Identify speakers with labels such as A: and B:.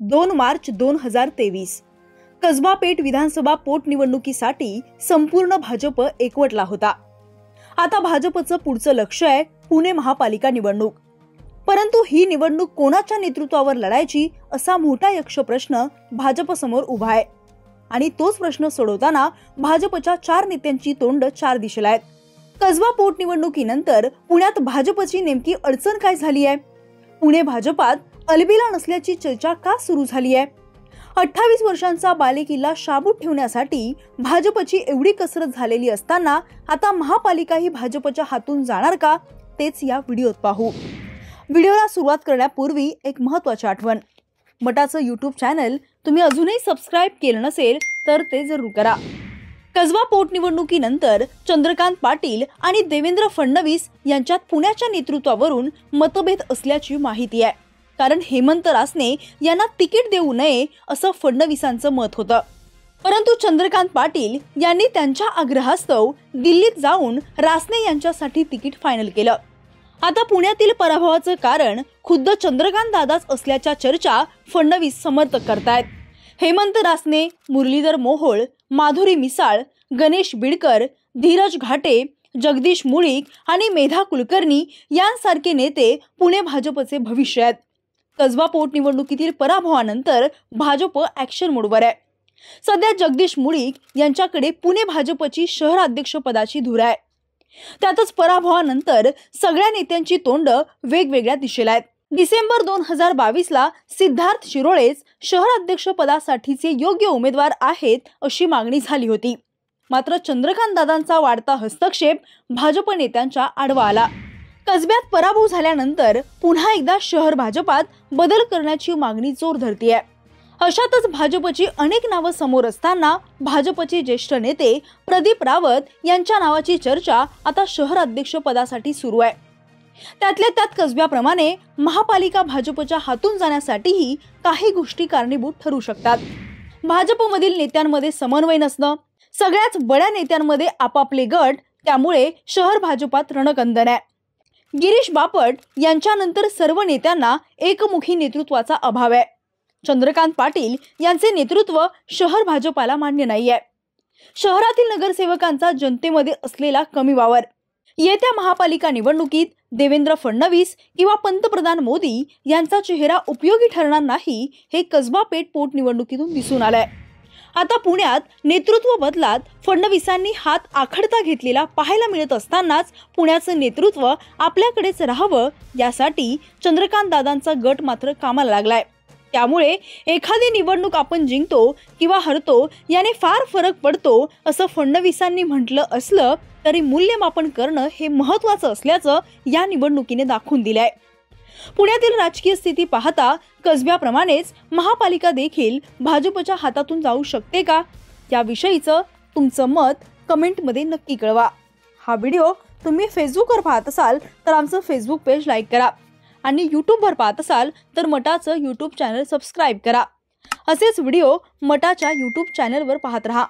A: दोन मार्च दोन हजार तेवीस. कसबा पेठ विधानसभा पोटनिवडणुकीसाठी संपूर्ण भाजप एकवटला होता. आता भाजपचं पुढचं लक्ष आहे पुणे महापालिका निवडणूक. परंतु ही निवडणूक कोणाच्या नेतृत्वावर लढायची असा मोठा यक्ष प्रश्न भाजपसमोर उभा आहे. आणि तोच प्रश्न सोडवताना भाजपच्या चार नेत्यांची तोंड चार दिशेला आहेत कसबा पोटनिवडणुकीनंतर पुण्यात भाजपची नेमकी अडचण काय झाली आहे? पुणे भाजपात अलबेला नसल्याची चर्चा का सुरू झाली आहे? अठ्ठावीस वर्षांचा बालेकिल्ला शाबूत ठेवण्यासाठी भाजपची एवढी कसरत झालेली असताना आता महापालिका ही भाजपच्या हातून जाणार का? तेच या व्हिडिओत पाहू. व्हिडिओला सुरुवात करण्यापूर्वी एक महत्वाची आठवण. मटाचं यूट्यूब चॅनल तुम्ही अजूनही सबस्क्राईब केलं नसेल तर ते जरूर करा. कसबा पोटनिवडणुकीनंतर चंद्रकांत पाटील आणि देवेंद्र फडणवीस यांच्यात पुण्याच्या नेतृत्वावरून मतभेद असल्याची माहिती आहे. कारण हेमंत रासने यांना तिकीट देऊ नये असं फडणवीसांचं मत होतं. परंतु चंद्रकांत पाटील यांनी त्यांच्या आग्रहास्तव दिल्लीत जाऊन रासने यांच्यासाठी तिकीट फायनल केलं. आता पुण्यातील पराभवाचं कारण खुद्द चंद्रकांत दादाच असल्याच्या चर्चा फडणवीस समर्थक करतायत. हेमंत रासने मुरलीधर मोहोळ माधुरी मिसाळ गणेश बिडकर धीरज घाटे जगदीश मुळीक आणि मेधा कुलकर्णी यांसारखे नेते पुणे भाजपचे भविष्य आहेत. कसबा पोटनिवडणुकीतील पराभवानंतर भाजप ॲक्शन मोडवर आहे. सध्या जगदीश मुळीक यांच्याकडे पुणे भाजपची शहराध्यक्षपदाची धुरा आहे. त्यातच पराभवानंतर सगळ्या नेत्यांची तोंड वेगवेगळ्या दिशेला आहेत. डिसेंबर दोन हजार बावीसला सिद्धार्थ शिरोळेच शहराध्यक्षपदासाठीचे योग्य उमेदवार आहेत अशी मागणी झाली होती. मात्र चंद्रकांत दादांचा वाढता हस्तक्षेप भाजप नेत्यांच्या आडवा आला. कसब्यात पराभव झाल्यानंतर पुन्हा एकदा शहर भाजपात बदल करण्याची मागणी जोर धरतीये. अशातच भाजपची अनेक नावं समोर असताना भाजपचे ज्येष्ठ नेते प्रदीप रावत यांच्या नावाची चर्चा आता शहर अध्यक्ष पदासाठी सुरू आहे. त्यातल्या त्यात कसब्याप्रमाणे महापालिका भाजपच्या हातून जाण्यासाठीही काही गोष्टी कारणीभूत ठरू शकतात. भाजपमधील नेत्यांमध्ये समन्वय नसणं सगळ्याच बड्या नेत्यांमध्ये आपापले गट त्यामुळे शहर भाजपात रणकंदन आहे. गिरीश बापट यांच्यानंतर सर्व नेत्यांना एकमुखी नेतृत्वाचा अभाव आहे. चंद्रकांत पाटील यांचे नेतृत्व शहर भाजपाला मान्य नाही आहे शहरातील नगरसेवकांचा जनतेमध्ये असलेला कमी वावर. येत्या महापालिका निवडणुकीत देवेंद्र फडणवीस किंवा पंतप्रधान मोदी यांचा चेहरा उपयोगी ठरणार नाही हे कसबा पेठ पोटनिवडणुकीतून दिसून आलंय. आता पुण्यात नेतृत्व बदलात फडणवीसांनी हात आखडता घेतलेला पाहायला मिळत असतानाच पुण्याचं नेतृत्व आपल्याकडेच राहावं यासाठी चंद्रकांत दादांचा गट मात्र कामाला लागलाय. त्यामुळे एखादी निवडणूक आपण जिंकतो किंवा हरतो याने फार फरक पडतो असं फडणवीसांनी म्हटलं असलं तरी मूल्यमापन करणं हे महत्वाचं असल्याचं या निवडणुकीने दाखवून दिलंय. पुण्यातील राजकीय स्थिती पाहता कसब्याप्रमाणेच महापालिका देखील भाजपच्या हातातून जाऊ शकते का? याविषयीचं तुमचं मत कमेंटमध्ये नक्की कळवा. हा व्हिडिओ तुम्ही फेसबुकवर पाहत असाल तर आमचं फेसबुक पेज लाईक करा आणि यूट्यूबवर पाहत असाल तर मटाचं यूट्यूब चॅनल सबस्क्राईब करा. असेच व्हिडिओ मटाच्या यूट्यूब चॅनलवर पाहत राहा.